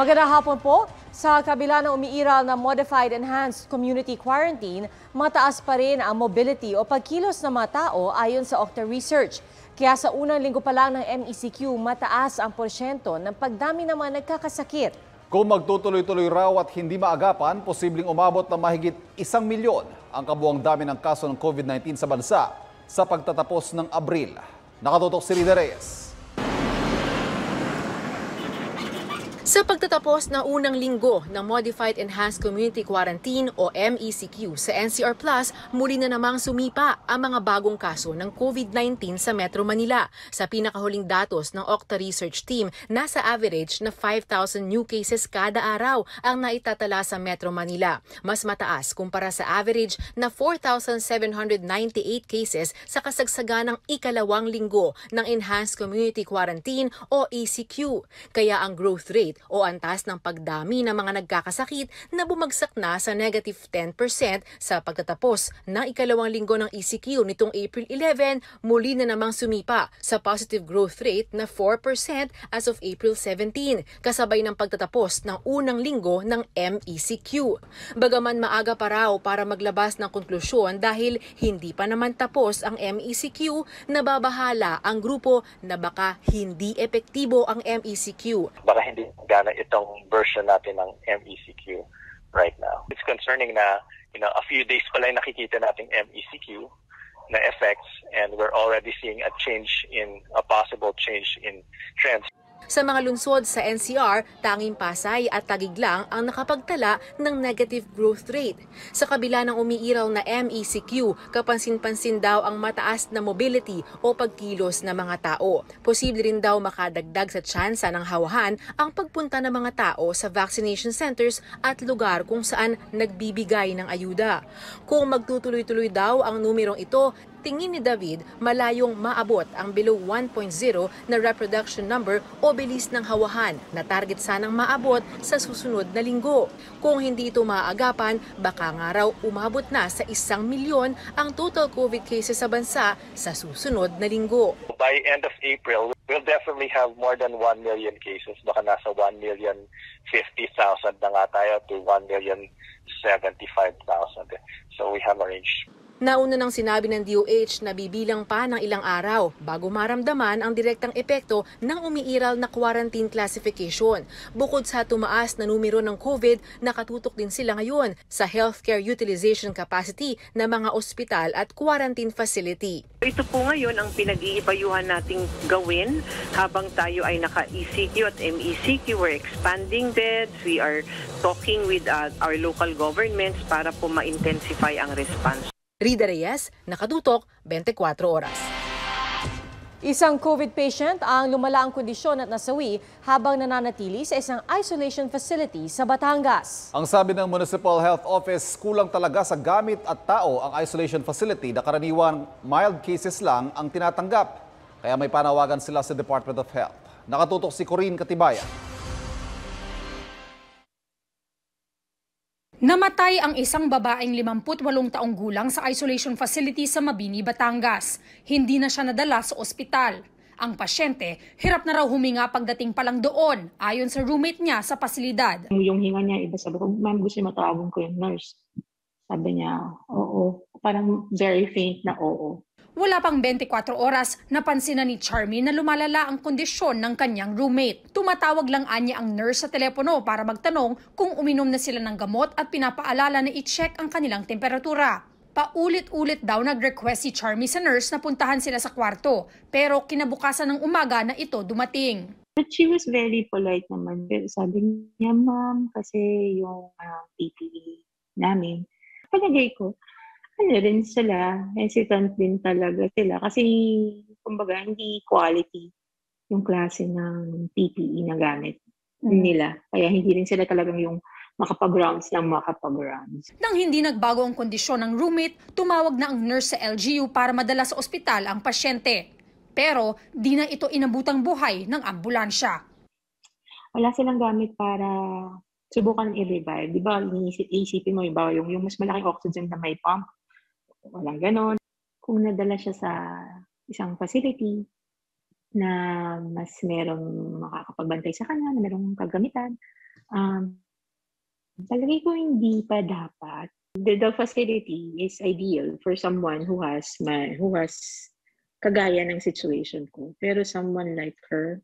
Magandang hapon po. Sa kabila ng umiiral na Modified Enhanced Community Quarantine, mataas pa rin ang mobility o pagkilos ng mga tao ayon sa Octa Research. Kaya sa unang linggo pa lang ng MECQ, mataas ang porsyento ng pagdami ng mga nagkakasakit. Kung magtutuloy-tuloy raw at hindi maagapan, posibleng umabot na mahigit isang milyon ang kabuang dami ng kaso ng COVID-19 sa bansa sa pagtatapos ng Abril. Nakatutok si Rida Reyes. Sa pagtatapos ng unang linggo ng Modified Enhanced Community Quarantine o MECQ sa NCR Plus, muli na namang sumipa ang mga bagong kaso ng COVID-19 sa Metro Manila. Sa pinakahuling datos ng Octa Research Team, nasa average na 5,000 new cases kada araw ang naitatala sa Metro Manila. Mas mataas kumpara sa average na 4,798 cases sa kasagsagan ng ikalawang linggo ng Enhanced Community Quarantine o ECQ. Kaya ang growth rate o antas ng pagdami ng mga nagkakasakit na bumagsak na sa negative 10% sa pagtatapos ng ikalawang linggo ng ECQ nitong April 11, muli na namang sumipa sa positive growth rate na 4% as of April 17, kasabay ng pagtatapos ng unang linggo ng MECQ. Bagaman maaga pa raw para maglabas ng konklusyon dahil hindi pa naman tapos ang MECQ, nababahala ang grupo na baka hindi epektibo ang MECQ. Baka hindi gana itong version natin ng MECQ right now. It's concerning na you know, a few days pa lang nakikita natin MECQ na effects and we're already seeing a change in a possible change in trends. Sa mga lungsod sa NCR, tanging Pasay at Tagig lang ang nakapagtala ng negative growth rate. Sa kabila ng umiiral na MECQ, kapansin-pansin daw ang mataas na mobility o pagkilos ng mga tao. Posible rin daw makadagdag sa tsansa ng hawahan ang pagpunta ng mga tao sa vaccination centers at lugar kung saan nagbibigay ng ayuda. Kung magtutuloy-tuloy daw ang numerong ito, tingin ni David malayong maabot ang below 1.0 na reproduction number o bilis ng hawahan na target sanang maabot sa susunod na linggo. Kung hindi ito maaagapan, baka nga raw umabot na sa isang milyon ang total COVID cases sa bansa sa susunod na linggo. By end of April, we'll definitely have more than 1 million cases. Baka nasa 1 million 50,000 na nga tayo to 1 million 75,000. So we have a range. Nauna nang sinabi ng DOH na bibilang pa ng ilang araw bago maramdaman ang direktang epekto ng umiiral na quarantine classification. Bukod sa tumaas na numero ng COVID, nakatutok din sila ngayon sa healthcare utilization capacity ng mga ospital at quarantine facility. Ito po ngayon ang pinag-iibayuhan nating gawin habang tayo ay naka-ECQ at MECQ. We're expanding beds. We are talking with uh, our local governments para po ma-intensify ang response. Rida Reyes, nakatutok 24 oras. Isang COVID patient ang lumala ang kondisyon at nasawi habang nananatili sa isang isolation facility sa Batangas. Ang sabi ng Municipal Health Office, kulang talaga sa gamit at tao ang isolation facility na karaniwan mild cases lang ang tinatanggap. Kaya may panawagan sila sa Department of Health. Nakatutok si Corinne Katibayan. Namatay ang isang babaeng 58 taong gulang sa isolation facility sa Mabini, Batangas. Hindi na siya nadala sa ospital. Ang pasyente, hirap na raw huminga pagdating pa lang doon, ayon sa roommate niya sa pasilidad. Yung hinga niya, iba sabi ko, ma'am gusto matawagin ko yung nurse. Sabi niya, oo. Parang very faint na oo. Wala pang 24 oras, napansin na ni Charmy na lumalala ang kondisyon ng kanyang roommate. Tumatawag lang anya ang nurse sa telepono para magtanong kung uminom na sila ng gamot at pinapaalala na i-check ang kanilang temperatura. Paulit-ulit daw nag-request si Charmy sa nurse na puntahan sila sa kwarto, pero kinabukasan ng umaga na ito dumating. But she was very polite naman. Sabi niya, ma'am, kasi yung uh, PPE namin. Palagay ko, ano rin sila, hesitant din talaga sila. Kasi, kumbaga, hindi quality yung klase ng PPE na gamit nila. Kaya hindi rin sila talagang yung makapag-rounds ng makapag-rounds. Nang hindi nagbago ang kondisyon ng roommate, tumawag na ang nurse sa LGU para madala sa ospital ang pasyente. Pero di na ito inabutang buhay ng ambulansya. Wala silang gamit para subukan i-revive. Di ba, iisipin mo, yung, yung, yung mas malaking oxygen na may pump, walang ganon. Kung nadala siya sa isang facility na mas merong makakapagbantay sa kanya, na merong kagamitan, Um, palagay ko hindi pa dapat. The, the facility is ideal for someone who has my, who has kagaya ng situation ko. Pero someone like her,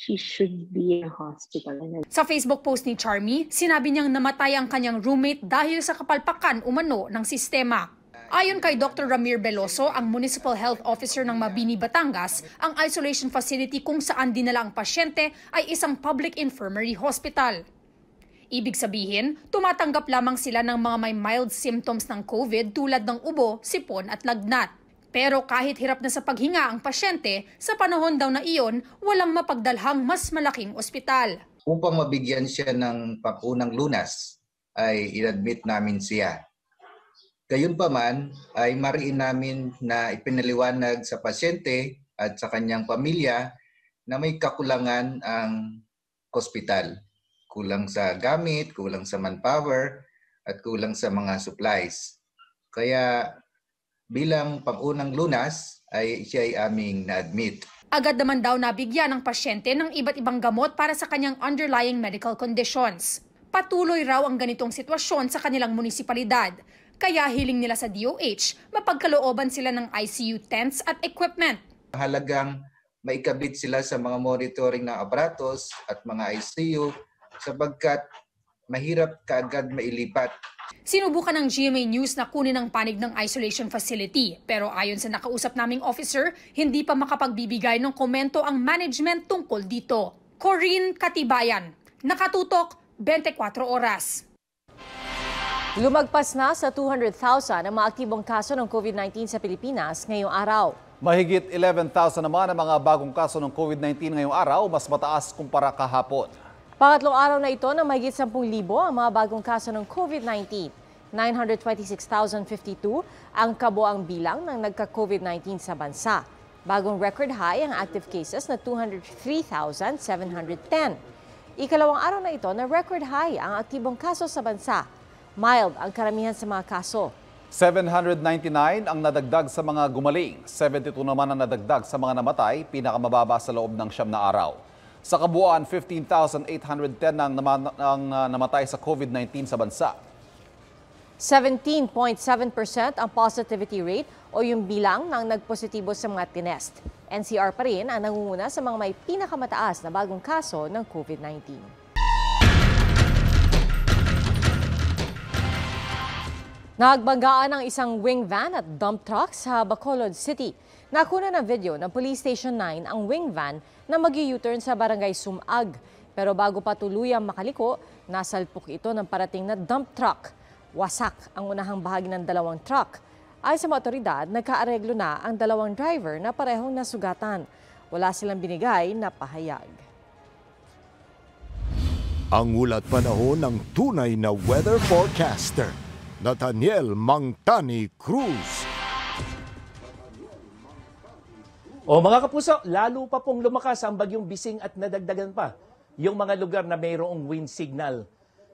she should be in hospital. Sa Facebook post ni Charmy, sinabi niyang namatay ang kanyang roommate dahil sa kapalpakan umano ng sistema. Ayon kay Dr. Ramir Beloso, ang Municipal Health Officer ng Mabini, Batangas, ang isolation facility kung saan dinala ang pasyente ay isang public infirmary hospital. Ibig sabihin, tumatanggap lamang sila ng mga may mild symptoms ng COVID tulad ng ubo, sipon at lagnat. Pero kahit hirap na sa paghinga ang pasyente, sa panahon daw na iyon, walang mapagdalhang mas malaking ospital. Upang mabigyan siya ng pakunang lunas, ay inadmit namin siya. Gayunpaman ay mariin namin na ipinaliwanag sa pasyente at sa kanyang pamilya na may kakulangan ang ospital. Kulang sa gamit, kulang sa manpower, at kulang sa mga supplies. Kaya bilang pangunang lunas ay siya ay aming na-admit. Agad naman daw nabigyan ng pasyente ng iba't ibang gamot para sa kanyang underlying medical conditions. Patuloy raw ang ganitong sitwasyon sa kanilang munisipalidad. Kaya hiling nila sa DOH, mapagkalooban sila ng ICU tents at equipment. Halagang maikabit sila sa mga monitoring ng aparatos at mga ICU sapagkat mahirap kaagad mailipat Sinubukan ng GMA News na kunin ang panig ng isolation facility pero ayon sa nakausap naming officer, hindi pa makapagbibigay ng komento ang management tungkol dito. Corinne Katibayan, Nakatutok, 24 Oras. Lumagpas na sa 200,000 ang mga aktibong kaso ng COVID-19 sa Pilipinas ngayong araw. Mahigit 11,000 naman ang mga bagong kaso ng COVID-19 ngayong araw, mas mataas kumpara kahapon. Pangatlong araw na ito na mahigit 10,000 ang mga bagong kaso ng COVID-19. 926,052 ang kabuang bilang ng nagka-COVID-19 sa bansa. Bagong record high ang active cases na 203,710. Ikalawang araw na ito na record high ang aktibong kaso sa bansa. Mild ang karamihan sa mga kaso. 799 ang nadagdag sa mga gumaling, 72 naman ang nadagdag sa mga namatay, pinakamababa sa loob ng siyam na araw. Sa kabuuan, 15,810 ang, naman, ang uh, namatay sa COVID-19 sa bansa. 17.7% ang positivity rate o yung bilang ng nagpositibo sa mga tinest. NCR pa rin ang nangunguna sa mga may pinakamataas na bagong kaso ng COVID-19. Nagbanggaan ang isang wing van at dump truck sa Bacolod City. Nakuna ng video ng Police Station 9 ang wing van na mag u-turn sa barangay Sumag. Pero bago pa tuluyang makaliko, nasalpok ito ng parating na dump truck. Wasak ang unahang bahagi ng dalawang truck. Ay sa mga otoridad, nagkaareglo na ang dalawang driver na parehong nasugatan. Wala silang binigay na pahayag. Ang ulat panahon ng tunay na weather forecaster, Nathaniel Mangtani Cruz. O mga kapuso, lalo pa pong lumakas ang bagyong bising at nadagdagan pa yung mga lugar na mayroong wind signal.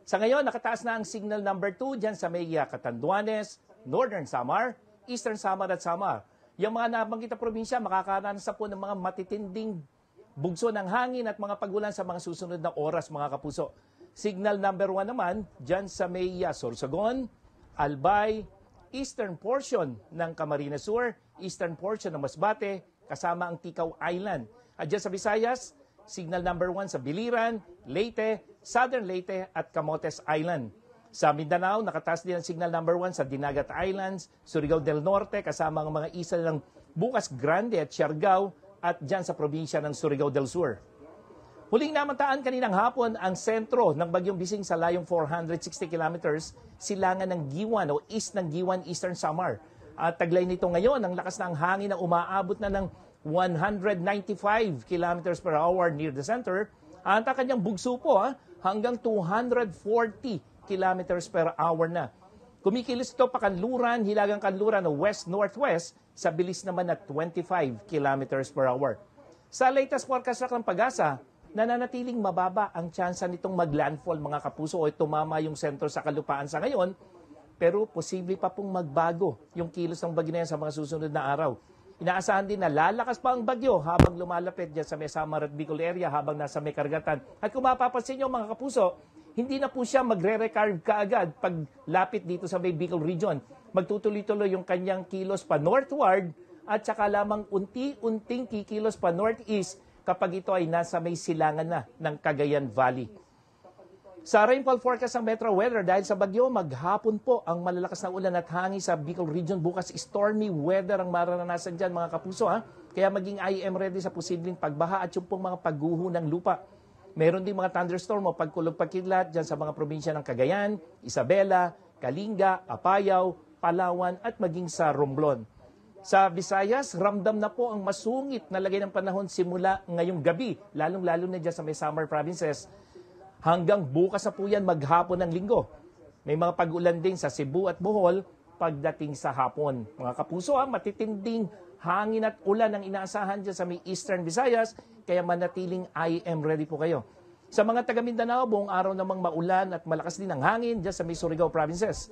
Sa ngayon, nakataas na ang signal number 2 dyan sa may Catanduanes, Northern Samar, Eastern Samar at Samar. Yung mga nabanggit na probinsya, makakaranas po ng mga matitinding bugso ng hangin at mga pagulan sa mga susunod na oras, mga kapuso. Signal number 1 naman, dyan sa may Sorsogon, Albay, eastern portion ng Camarines Sur, eastern portion ng Masbate, kasama ang Tikaw Island. At dyan sa Visayas, signal number 1 sa Biliran, Leyte, Southern Leyte at Camotes Island. Sa Mindanao, nakataas din ang signal number 1 sa Dinagat Islands, Surigao del Norte, kasama ang mga isla ng Bukas Grande at Siargao at dyan sa probinsya ng Surigao del Sur. Huling namataan kaninang hapon ang sentro ng Bagyong Bising sa layong 460 kilometers silangan ng Giwan o east ng Giwan, Eastern Samar. At taglay nito ngayon, ang lakas ng hangin na umaabot na ng 195 kilometers per hour near the center. Ang kanyang bugso po ha, hanggang 240 kilometers per hour na. Kumikilos ito pa kanluran, hilagang kanluran o west-northwest sa bilis naman na 25 kilometers per hour. Sa latest forecast ng pag-asa, nananatiling mababa ang tsansa nitong maglandfall mga kapuso o tumama yung sentro sa kalupaan sa ngayon, pero posible pa pong magbago yung kilos ng bagyo na yan sa mga susunod na araw. Inaasahan din na lalakas pa ang bagyo habang lumalapit dyan sa may Samar at Bicol area habang nasa may karagatan. At kung mapapansin nyo mga kapuso, hindi na po siya magre-recarve kaagad pag lapit dito sa may Bicol region. Magtutuloy-tuloy yung kanyang kilos pa northward at saka lamang unti-unting kikilos pa northeast kapag ito ay nasa may silangan na ng Cagayan Valley. Sa rainfall forecast ng Metro Weather dahil sa bagyo, maghapon po ang malalakas na ulan at hangin sa Bicol Region. Bukas stormy weather ang mararanasan dyan mga kapuso. Ha? Kaya maging IM ready sa posibleng pagbaha at yung pong mga pagguho ng lupa. Meron din mga thunderstorm o pagkulog pagkidlat dyan sa mga probinsya ng Cagayan, Isabela, Kalinga, Apayao, Palawan at maging sa Romblon. Sa Visayas, ramdam na po ang masungit na lagay ng panahon simula ngayong gabi, lalong-lalo na dyan sa may summer provinces. Hanggang bukas na po yan maghapon ng linggo. May mga pag-ulan din sa Cebu at Bohol pagdating sa hapon. Mga kapuso, ha, matitinding hangin at ulan ang inaasahan dyan sa may Eastern Visayas, kaya manatiling IM ready po kayo. Sa mga taga Mindanao, buong araw namang maulan at malakas din ang hangin dyan sa may Surigao provinces.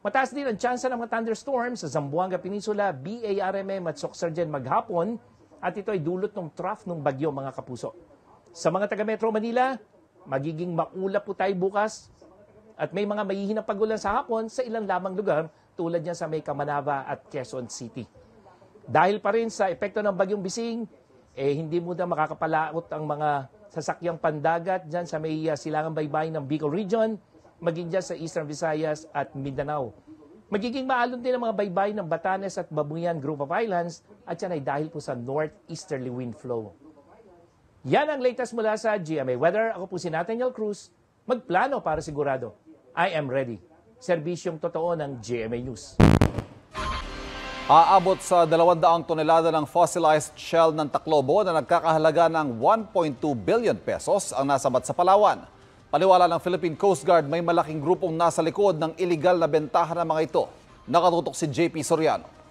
Mataas din ang tsansa ng mga thunderstorms sa Zamboanga Peninsula, BARMM at Soxargen maghapon at ito ay dulot ng trough ng bagyo mga kapuso. Sa mga taga Metro Manila, magiging maulap po tayo bukas at may mga mahihinang pagulan sa hapon sa ilang lamang lugar tulad niyan sa may Kamanava at Quezon City. Dahil pa rin sa epekto ng bagyong bising, eh hindi mo na makakapalaot ang mga sasakyang pandagat dyan sa may uh, silangang baybayin ng Bicol Region, maging dyan sa Eastern Visayas at Mindanao. Magiging maalon din ang mga baybayin ng Batanes at Babuyan Group of Islands at yan ay dahil po sa northeasterly wind flow. Yan ang latest mula sa GMA Weather. Ako po si Nathaniel Cruz. Magplano para sigurado. I am ready. Serbisyong totoo ng GMA News. Aabot sa 200 tonelada ng fossilized shell ng Taclobo na nagkakahalaga ng 1.2 billion pesos ang nasabat sa Palawan. Paniwala ng Philippine Coast Guard, may malaking grupong nasa likod ng iligal na bentahan ng mga ito. Nakatutok si JP Soriano.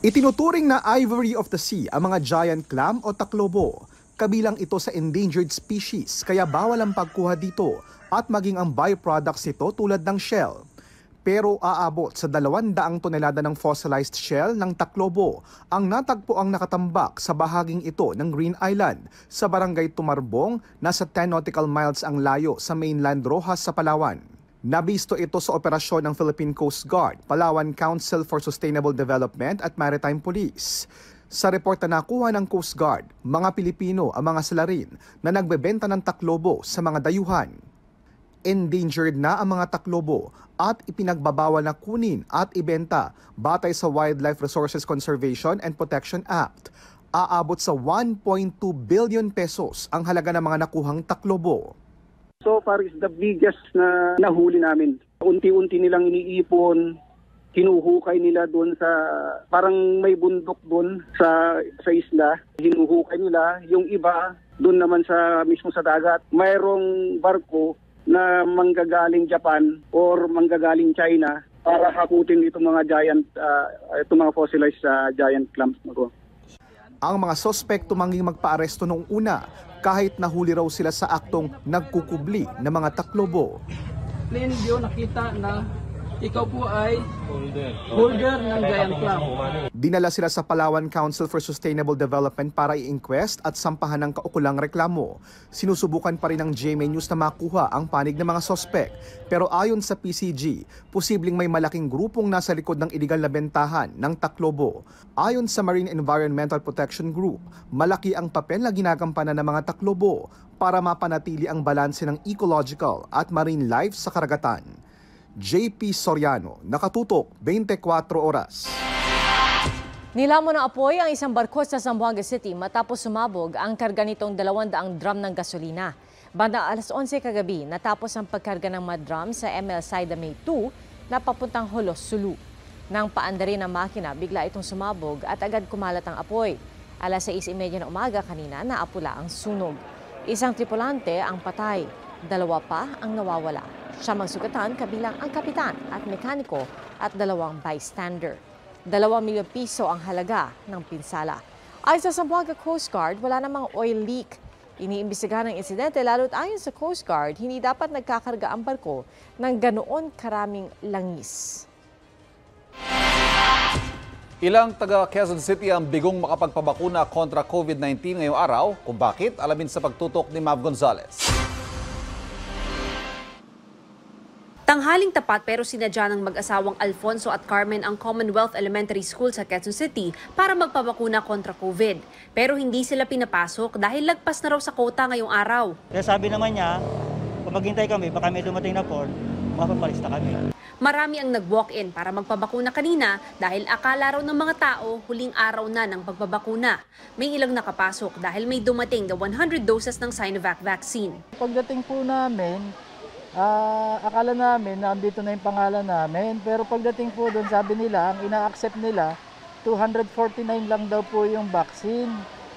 Itinuturing na ivory of the sea ang mga giant clam o taklobo. Kabilang ito sa endangered species kaya bawal ang pagkuha dito at maging ang byproducts nito tulad ng shell. Pero aabot sa 200 tonelada ng fossilized shell ng taklobo ang natagpo ang nakatambak sa bahaging ito ng Green Island sa barangay Tumarbong nasa 10 nautical miles ang layo sa mainland Rojas sa Palawan. Nabisto ito sa operasyon ng Philippine Coast Guard, Palawan Council for Sustainable Development at Maritime Police. Sa report na nakuha ng Coast Guard, mga Pilipino ang mga salarin na nagbebenta ng taklobo sa mga dayuhan. Endangered na ang mga taklobo at ipinagbabawal na kunin at ibenta batay sa Wildlife Resources Conservation and Protection Act. Aabot sa 1.2 billion pesos ang halaga ng mga nakuhang taklobo. So far is the biggest na nahuli namin. Unti-unti nilang iniipon, hinuhukay nila doon sa parang may bundok doon sa sa isla. Hinuhukay nila yung iba doon naman sa mismo sa dagat. Mayroong barko na manggagaling Japan or manggagaling China para hakutin itong mga giant uh, itong mga fossilized uh, giant clams mo. Ang mga sospek tumanging magpaaresto noong una kahit nahuli raw sila sa aktong nagkukubli ng mga taklobo. Plain view nakita na ikaw po ay holder ng giant clam. Dinala sila sa Palawan Council for Sustainable Development para i-inquest at sampahan ng kaukulang reklamo. Sinusubukan pa rin ng GMA News na makuha ang panig ng mga sospek. Pero ayon sa PCG, posibleng may malaking grupong nasa likod ng iligal na bentahan ng taklobo. Ayon sa Marine Environmental Protection Group, malaki ang papel na ginagampanan ng mga taklobo para mapanatili ang balanse ng ecological at marine life sa karagatan. JP Soriano, nakatutok 24 oras. Nilamon ng apoy ang isang barko sa Zamboanga City matapos sumabog ang karga nitong 200 drum ng gasolina. Bandang alas 11 kagabi, natapos ang pagkarga ng mga drum sa ML Saida May 2 na papuntang Holos, Sulu. Nang paanda rin ang makina, bigla itong sumabog at agad kumalat ang apoy. Alas 6.30 na umaga kanina, naapula ang sunog. Isang tripulante ang patay, dalawa pa ang nawawala. Siya magsugatan kabilang ang kapitan at mekaniko at dalawang bystander. Dalawang milyon piso ang halaga ng pinsala. Ayon sa Zamboanga Coast Guard, wala namang oil leak. Iniimbestigahan ng insidente lalo't ayon sa Coast Guard, hindi dapat nagkakarga ang barko ng ganoon karaming langis. Ilang taga Quezon City ang bigong makapagpabakuna kontra COVID-19 ngayong araw. Kung bakit, alamin sa pagtutok ni Mav Gonzalez. Tanghaling tapat pero sinadya ng mag-asawang Alfonso at Carmen ang Commonwealth Elementary School sa Quezon City para magpabakuna kontra COVID. Pero hindi sila pinapasok dahil lagpas na raw sa kota ngayong araw. Kaya sabi naman niya, kung maghintay kami, baka may dumating na Ford, mapapalista kami. Marami ang nag-walk-in para magpabakuna kanina dahil akala raw ng mga tao huling araw na ng pagpabakuna. May ilang nakapasok dahil may dumating na 100 doses ng Sinovac vaccine. Pagdating po namin, ah, akala namin na andito na yung pangalan namin. Pero pagdating po doon, sabi nila, ang ina-accept nila, 249 lang daw po yung vaccine.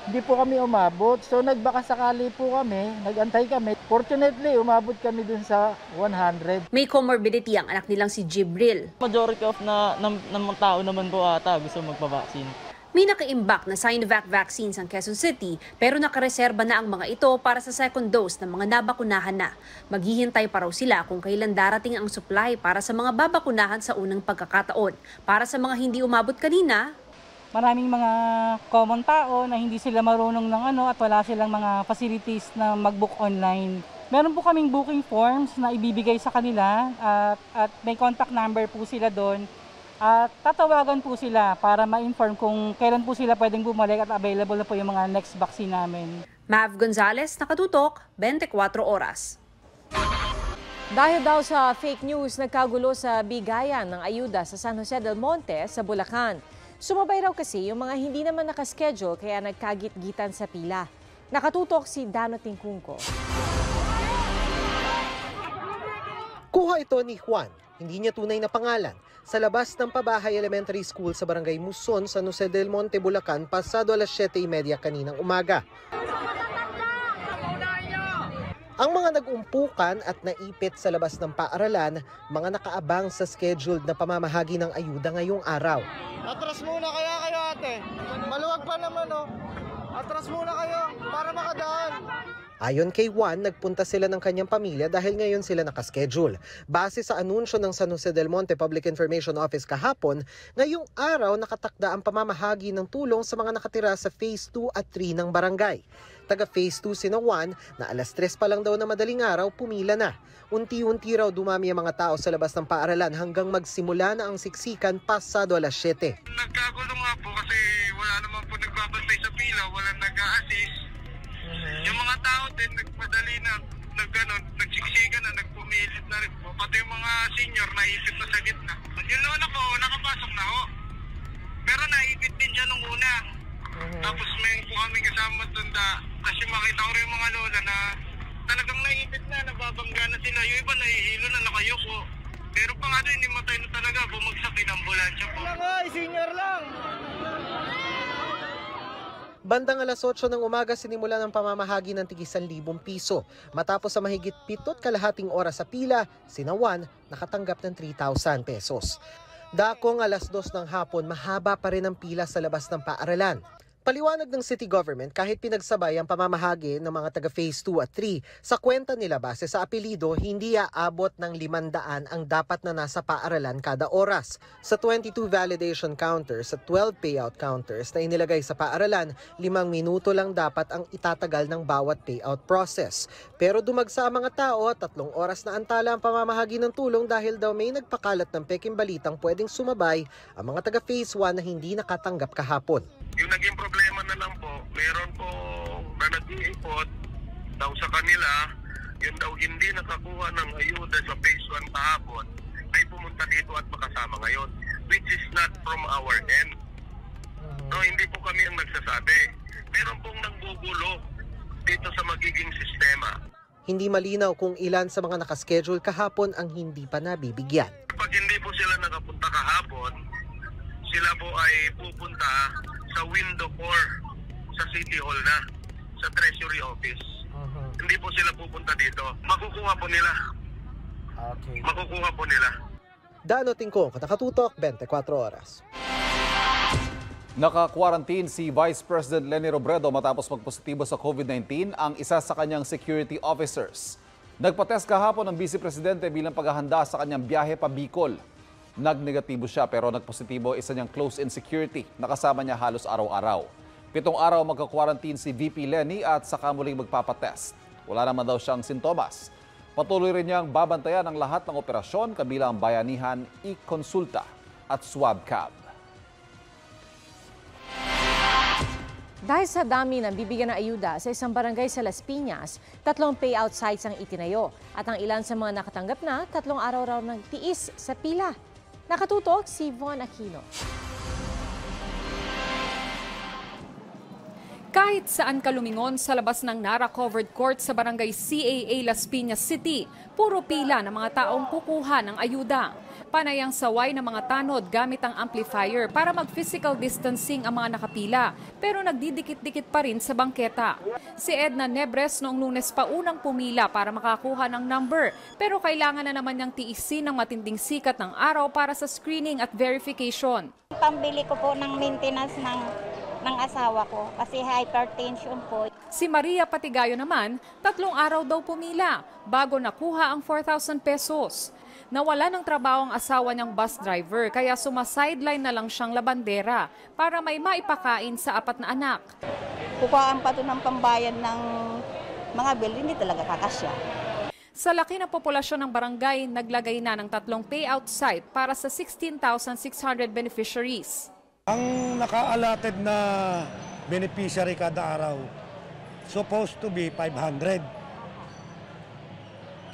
Hindi po kami umabot. So nagbaka sakali po kami, nagantay kami. Fortunately, umabot kami dun sa 100. May comorbidity ang anak nilang si Jibril. Majority of na, ng, ng tao naman po ata gusto magpabaksin. May nakaimbak na Sinovac vaccines ang Quezon City pero nakareserba na ang mga ito para sa second dose ng mga nabakunahan na. Maghihintay pa raw sila kung kailan darating ang supply para sa mga babakunahan sa unang pagkakataon. Para sa mga hindi umabot kanina, maraming mga common tao na hindi sila marunong ng ano at wala silang mga facilities na mag-book online. Meron po kaming booking forms na ibibigay sa kanila at, at may contact number po sila doon. At tatawagan po sila para ma-inform kung kailan po sila pwedeng bumalik at available na po yung mga next vaccine namin. Mav Gonzalez, nakatutok, 24 oras. Dahil daw sa fake news, nagkagulo sa bigayan ng ayuda sa San Jose del Monte sa Bulacan. Sumabay raw kasi yung mga hindi naman nakaschedule kaya nagkagit-gitan sa pila. Nakatutok si Dano Tingkungko. Kuha ito ni Juan, hindi niya tunay na pangalan, sa labas ng Pabahay Elementary School sa Barangay Muson, San Jose del Monte, Bulacan, pasado alas 7.30 kaninang umaga. Ang mga nag-umpukan at naipit sa labas ng paaralan, mga nakaabang sa scheduled na pamamahagi ng ayuda ngayong araw. Atras muna kaya kayo ate. Maluwag pa naman oh. Atras muna kayo para makadaan. Ayon kay Juan, nagpunta sila ng kanyang pamilya dahil ngayon sila nakaschedule. Base sa anunsyo ng San Jose del Monte Public Information Office kahapon, ngayong araw nakatakda ang pamamahagi ng tulong sa mga nakatira sa Phase 2 at 3 ng barangay. Taga Phase 2 si Juan na alas 3 pa lang daw na madaling araw pumila na. Unti-unti raw dumami ang mga tao sa labas ng paaralan hanggang magsimula na ang siksikan pasado alas 7. Nagkagulo nga po kasi wala naman po nagbabantay sa pila, walang nag-a-assist. Yung mga tao din nagmadali na nagganon, nagsiksikan na, nagpumilit na rin po. Pati yung mga senior naisip na sa gitna. Yung lola ko, nakapasok na ho. Pero naipit din siya nung una. Tapos may po kami kasama doon da, kasi makita ko rin yung mga lola na talagang naipit na, nababangga na sila. Yung iba nahihilo na nakayuko. Pero pa nga doon, matay na talaga, bumagsak in ambulansya po. Nga, senior lang! Bandang alas 8 ng umaga sinimula ng pamamahagi ng tig 1,000 piso. Matapos sa mahigit pitot kalahating oras sa pila, sinawan nakatanggap ng 3,000 pesos. Dakong alas 2 ng hapon, mahaba pa rin ang pila sa labas ng paaralan. Paliwanag ng city government kahit pinagsabay ang pamamahagi ng mga taga Phase 2 at 3, sa kwenta nila base sa apelido, hindi aabot ng 500 ang dapat na nasa paaralan kada oras. Sa 22 validation counters at 12 payout counters na inilagay sa paaralan, limang minuto lang dapat ang itatagal ng bawat payout process. Pero dumagsa ang mga tao at tatlong oras na antala ang pamamahagi ng tulong dahil daw may nagpakalat ng peking balitang pwedeng sumabay ang mga taga Phase 1 na hindi nakatanggap kahapon. Yung naging problema na lang po, meron po na nag-iipot daw sa kanila, yun daw hindi nakakuha ng ayuda sa phase 1 kahapon, ay pumunta dito at makasama ngayon, which is not from our end. No, hindi po kami ang nagsasabi. Meron pong nanggugulo dito sa magiging sistema. Hindi malinaw kung ilan sa mga nakaschedule kahapon ang hindi pa nabibigyan. Pag hindi po sila nakapunta kahapon, sila po ay pupunta sa window 4 sa City Hall na, sa Treasury Office. Hindi po sila pupunta dito. Makukuha po nila. Okay. Makukuha po nila. Dano Tingkong, Katakatutok, 24 oras. Naka-quarantine si Vice President Leni Robredo matapos magpositibo sa COVID-19 ang isa sa kanyang security officers. Nagpatest kahapon ang Vice Presidente bilang paghahanda sa kanyang biyahe pa Bicol. Nagnegatibo siya pero nagpositibo isa niyang close-in security na kasama niya halos araw-araw. Pitong araw magka-quarantine si VP Lenny at saka muling magpapatest. Wala naman daw siyang sintomas. Patuloy rin niyang babantayan ang lahat ng operasyon kabilang bayanihan, e-konsulta at swab cab. Dahil sa dami ng bibigyan ng ayuda sa isang barangay sa Las Piñas, tatlong payout sites ang itinayo. At ang ilan sa mga nakatanggap na, tatlong araw raw ng tiis sa pila. Nakatutok si Von Aquino. Kahit saan ka lumingon sa labas ng Nara Covered Court sa barangay CAA Las Piñas City, puro pila ng mga taong kukuha ng ayuda. Panayang saway ng mga tanod gamit ang amplifier para mag-physical distancing ang mga nakapila, pero nagdidikit-dikit pa rin sa bangketa. Si Edna Nebres noong lunes pa unang pumila para makakuha ng number, pero kailangan na naman niyang tiisin ng matinding sikat ng araw para sa screening at verification. Pambili ko po ng maintenance ng ng asawa ko kasi hypertension po. Si Maria Patigayo naman, tatlong araw daw pumila bago nakuha ang 4,000 pesos. Nawala ng trabaho ang asawa niyang bus driver kaya sumasideline na lang siyang labandera para may maipakain sa apat na anak. Kukuhaan pa to ng pambayad ng mga bill, hindi talaga kakasya. Sa laki ng populasyon ng barangay, naglagay na ng tatlong payout site para sa 16,600 beneficiaries. Ang naka-allotted na beneficiary kada araw, supposed to be 500.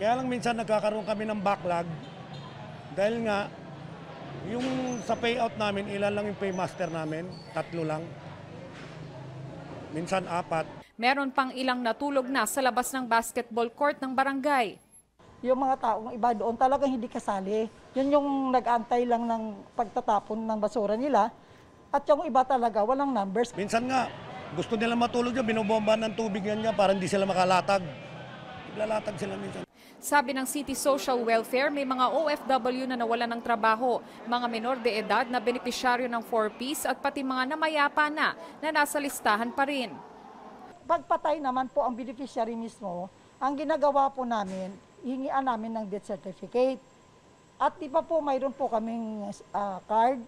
Kaya lang minsan nagkakaroon kami ng backlog dahil nga yung sa payout namin, ilan lang yung paymaster namin, tatlo lang. Minsan apat. Meron pang ilang natulog na sa labas ng basketball court ng barangay. Yung mga taong iba doon talagang hindi kasali. Yun yung nag-antay lang ng pagtatapon ng basura nila. At yung iba talaga, walang numbers. Minsan nga, gusto nila matulog dyan, binobomba ng tubig yan niya para hindi sila makalatag. Naglalatag sila minsan. Sabi ng City Social Welfare, may mga OFW na nawalan ng trabaho, mga menor de edad na benepisyaryo ng 4Ps at pati mga namayapa na na nasa listahan pa rin. Pagpatay naman po ang beneficiary mismo, ang ginagawa po namin, hingian namin ng death certificate. At di pa po mayroon po kaming uh, card,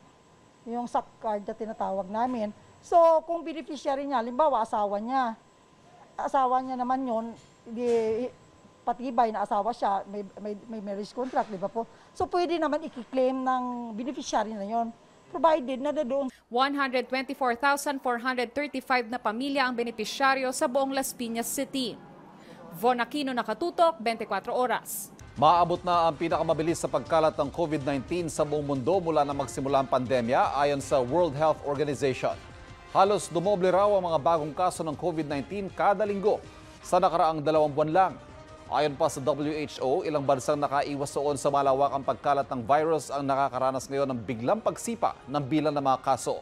yung SAC card na tinatawag namin. So, kung beneficiary niya, limbawa asawa niya, asawa niya naman yun, di, patibay na asawa siya, may, may, may marriage contract, di ba po? So, pwede naman i-claim ng beneficiary na yon provided na doon. 124,435 na pamilya ang benepisyaryo sa buong Las Piñas City. Von Aquino nakatutok, 24 oras. Maabot na ang pinakamabilis sa pagkalat ng COVID-19 sa buong mundo mula na magsimula ang pandemya ayon sa World Health Organization. Halos dumoble raw ang mga bagong kaso ng COVID-19 kada linggo sa nakaraang dalawang buwan lang. Ayon pa sa WHO, ilang bansang nakaiwas noon sa malawakang pagkalat ng virus ang nakakaranas ngayon ng biglang pagsipa ng bilang ng mga kaso.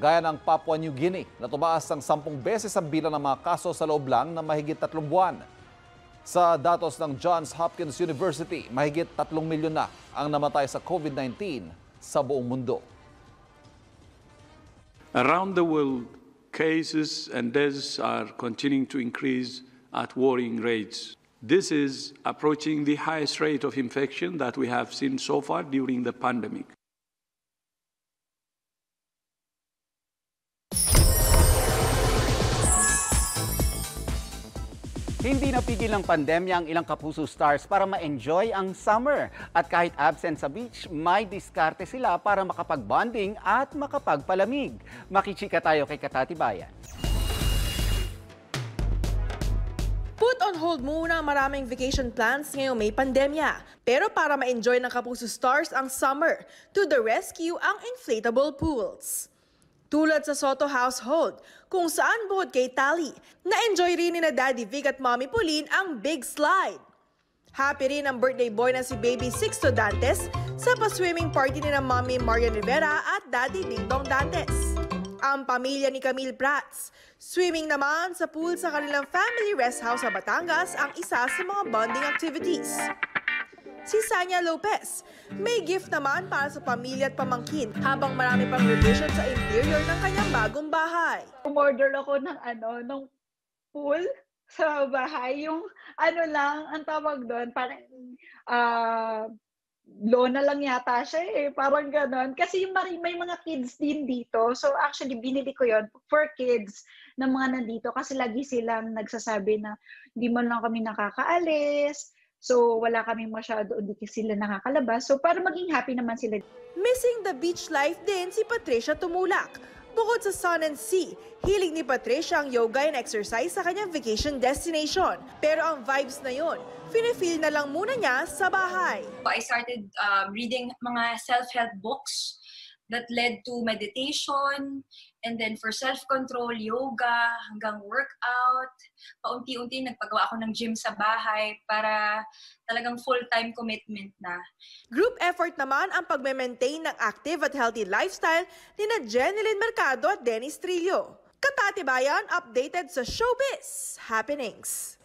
Gaya ng Papua New Guinea na tumaas ng sampung beses ang bilang ng mga kaso sa loob lang ng mahigit tatlong buwan. Sa datos ng Johns Hopkins University, mahigit tatlong milyon na ang namatay sa COVID-19 sa buong mundo. Around the world, cases and deaths are continuing to increase at worrying rates. This is approaching the highest rate of infection that we have seen so far during the pandemic. Hindi napigil ng pandemya ang ilang kapuso stars para ma-enjoy ang summer. At kahit absent sa beach, may diskarte sila para makapag-bonding at makapagpalamig. Makichika tayo kay Katati Put on hold muna maraming vacation plans ngayong may pandemya. Pero para ma-enjoy ng Kapuso Stars ang summer, to the rescue ang inflatable pools. Tulad sa Soto household, kung saan bukod kay Tali, na-enjoy rin ni na Daddy Vic at Mommy Pauline ang big slide. Happy rin ang birthday boy na si Baby Sixto Dantes sa pa-swimming party ni na Mommy Marian Rivera at Daddy Ding Dantes. Ang pamilya ni Camille Prats, swimming naman sa pool sa kanilang family rest house sa Batangas ang isa sa mga bonding activities si Sanya Lopez. May gift naman para sa pamilya at pamangkin habang marami pang revision sa interior ng kanyang bagong bahay. Umorder ako ng ano, ng pool sa bahay. Yung ano lang, ang tawag doon, parang uh, Lona lang yata siya eh, parang ganon. Kasi yung may, mga kids din dito. So actually, binili ko yon for kids ng mga nandito kasi lagi silang nagsasabi na hindi mo lang kami nakakaalis. So wala kami masyado, hindi sila nakakalabas. So para maging happy naman sila. Missing the beach life din si Patricia Tumulak. Bukod sa sun and sea, hilig ni Patricia ang yoga and exercise sa kanyang vacation destination. Pero ang vibes na yon, feel na lang muna niya sa bahay. I started um, reading mga self-help books that led to meditation, and then for self-control, yoga, hanggang workout. Paunti-unti nagpagawa ako ng gym sa bahay para talagang full-time commitment na. Group effort naman ang pagme-maintain ng active at healthy lifestyle ni na Jeneline Mercado at Dennis Trillo. Katatibayan, updated sa showbiz happenings.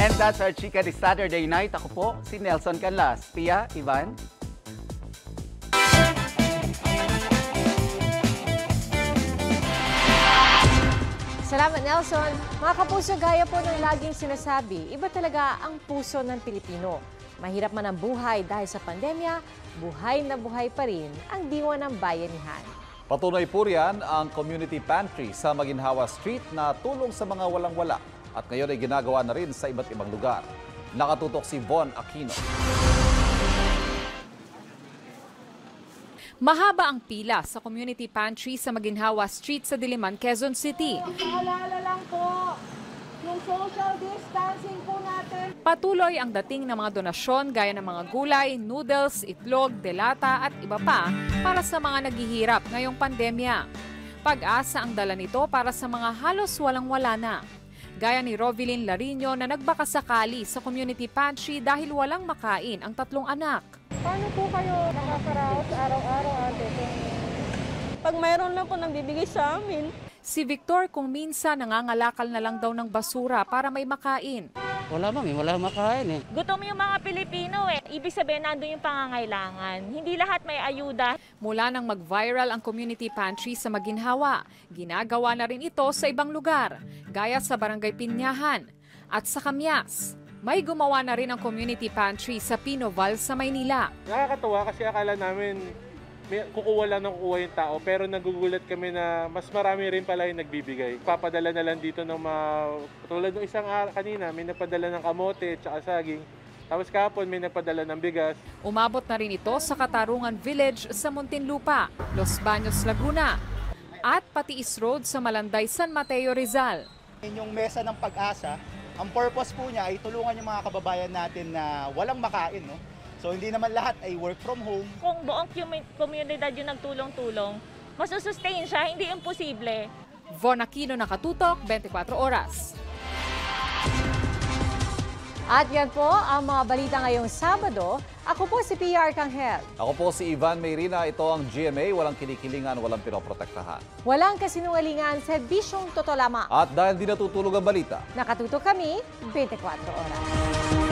And that's our Chika this Saturday night. Ako po, si Nelson Canlas. Pia, Ivan? Salamat Nelson. Mga kapuso, gaya po ng laging sinasabi, iba talaga ang puso ng Pilipino. Mahirap man ang buhay dahil sa pandemya, buhay na buhay pa rin ang diwa ng bayanihan. Patunay po riyan ang community pantry sa Maginhawa Street na tulong sa mga walang-wala at ngayon ay ginagawa na rin sa iba't ibang lugar. Nakatutok si Von Aquino. Mahaba ang pila sa community pantry sa Maginhawa Street sa Diliman, Quezon City. Paalala lang po, yung social distancing po natin. Patuloy ang dating ng mga donasyon gaya ng mga gulay, noodles, itlog, delata at iba pa para sa mga naghihirap ngayong pandemya. Pag-asa ang dala nito para sa mga halos walang-wala na. Gaya ni Rovilyn Larino na nagbakasakali sa community pantry dahil walang makain ang tatlong anak. Paano po kayo nakakaraos araw-araw ate? Pag mayroon lang po nang bibigay sa amin. Si Victor kung minsan nangangalakal na lang daw ng basura para may makain. Wala mami, wala makain eh. Gutom yung mga Pilipino eh. Ibig sabihin nandun yung pangangailangan. Hindi lahat may ayuda. Mula nang mag-viral ang community pantry sa Maginhawa, ginagawa na rin ito sa ibang lugar, gaya sa Barangay Pinyahan at sa Kamyas. May gumawa na rin ang community pantry sa Pinoval sa Maynila. Nakakatuwa kasi akala namin may, kukuha lang ng kukuha yung tao pero nagugulat kami na mas marami rin pala yung nagbibigay. Papadala na lang dito ng mga, tulad ng isang araw kanina, may napadala ng kamote at saging. Tapos kahapon may napadala ng bigas. Umabot na rin ito sa Katarungan Village sa Muntinlupa, Los Baños, Laguna at Patiis Road sa Malanday, San Mateo, Rizal. Yung mesa ng pag-asa, ang purpose po niya ay tulungan yung mga kababayan natin na walang makain. No? So hindi naman lahat ay work from home. Kung buong komunidad yung nagtulong-tulong, masusustain siya, hindi imposible. Von Aquino nakatutok, 24 oras. At yan po ang mga balita ngayong Sabado. Ako po si PR Kanghel. Ako po si Ivan Mayrina. Ito ang GMA. Walang kinikilingan, walang pinoprotektahan. Walang kasinungalingan, serbisyong totoo lamang. At dahil di natutulog ang balita, Nakatuto kami 24 oras.